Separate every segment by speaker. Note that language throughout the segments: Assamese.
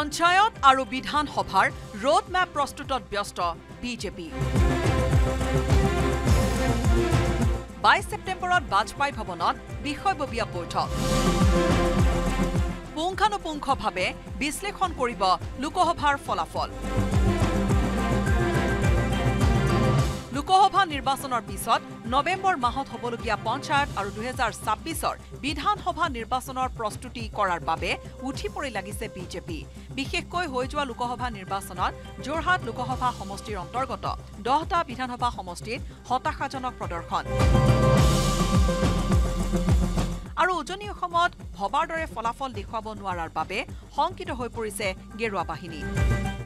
Speaker 1: পঞ্চায়ত আৰু বিধানসভাৰ ৰোড মেপ প্ৰস্তুতত ব্যস্ত বিজেপি বাইছ ছেপ্টেম্বৰত বাজপেয়ী ভৱনত বিষয়ববীয়া বৈঠক। পুংখানুপুংখভাৱে বিশ্লেষণ কৰিব লোকসভাৰ ফলাফল। লোকসভা নিৰ্বাচনৰ পিছত নৱেম্বৰ মাহত হ'বলগীয়া পঞ্চায়ত আৰু দুহেজাৰ ছাব্বিছৰ বিধানসভা নিৰ্বাচনৰ প্ৰস্তুতি কৰাৰ বাবে উঠি পৰি লাগিছে বিজেপি। বিশেষকৈ হৈ যোৱা লোকসভা নিৰ্বাচনত যোৰহাট লোকসভা সমষ্টিৰ অন্তৰ্গত দহটা বিধানসভা সমষ্টিত হতাশাজনক প্ৰদৰ্শন। আৰু উজনি অসমত ভবাৰ দৰে ফলাফল দেখুৱাব নোৱাৰাৰ বাবে শংকিত হৈ পৰিছে গেৰুৱা বাহিনী।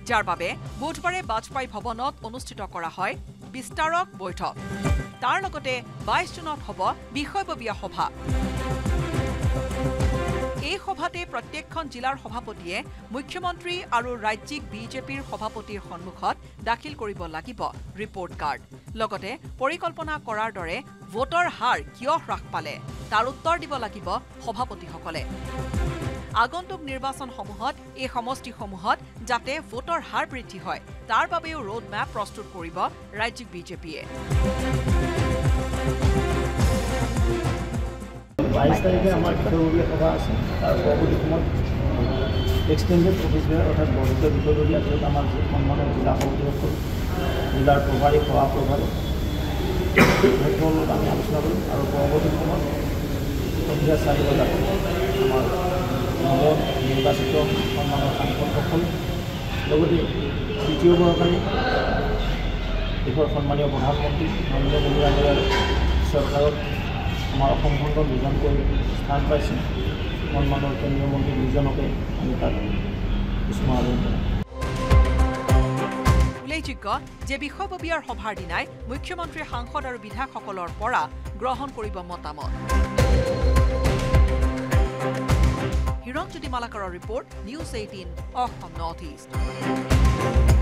Speaker 1: যাৰ বাবে বুধবাৰে বাজপেয়ী ভৱনত অনুষ্ঠিত কৰা হয় বিস্তাৰক বৈঠক। তাৰ লগতে বাইছ জুনত হ'ব বিষয়ববীয়া সভা। এই সভাতে প্ৰত্যেকখন জিলাৰ সভাপতিয়ে মুখ্যমন্ত্ৰী আৰু ৰাজ্যিক বিজেপিৰ সভাপতিৰ সন্মুখত দাখিল কৰিব লাগিব ৰিপৰ্ট কাৰ্ড। লগতে পৰিকল্পনা কৰাৰ দৰে ভোটৰ হাৰ কিয় হ্ৰাস পালে তাৰ উত্তৰ দিব লাগিব সভাপতিসকলে। আগন্তুক নিৰ্বাচনসমূহত এই সমষ্টিসমূহত যাতে ভোটৰ হাৰ বৃদ্ধি হয় তাৰ বাবেও ৰোড মেপ প্ৰস্তুত কৰিব ৰাজ্যিক বিজেপিয়ে।
Speaker 2: বাইছ তাৰিখে আমাৰ বিষয়ববীয়া সভা আছে। তাৰ পৰৱৰ্তী সময়ত এক্সটেণ্ডেড অফিচ বেয়াৰ অৰ্থাৎ বৰ্ধিত বিষয়ববীয়া য'ত আমাৰ যি সন্মানৰ জিলা সভাপতিসকল জিলাৰ প্ৰভাৰী সভা সেইসকলৰ লগত আমি আলোচনা কৰিম। আৰু পৰৱৰ্তী সময়ত সন্ধিয়া চাৰি বজাত আমাৰ নৱ নিৰ্বাচিত সন্মানৰ সাংসদসকল লগতে তৃতীয়বাৰৰ কাৰণে দেশৰ সন্মানীয় প্ৰধানমন্ত্ৰী নৰেন্দ্ৰ মোদী ডাঙৰীয়াৰ চৰকাৰত আমাৰ অসমখণ্ড দুজনকৈ স্থান পাইছে। সন্মানৰ কেন্দ্ৰীয় মন্ত্ৰী দুজনকে আমি তাত স্মৰণ
Speaker 1: উল্লেখযোগ্য যে বিষয়ববীয়াৰ সভাৰ দিনাই মুখ্যমন্ত্ৰীয়ে সাংসদ আৰু বিধায়কসকলৰ পৰা গ্ৰহণ কৰিব মতামত। Ramchudi Malakara report, News 18, Okham Northeast.